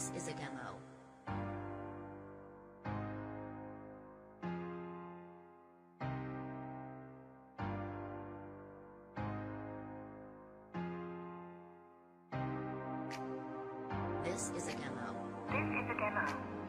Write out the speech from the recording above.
This is a demo. This is a demo. This is a demo.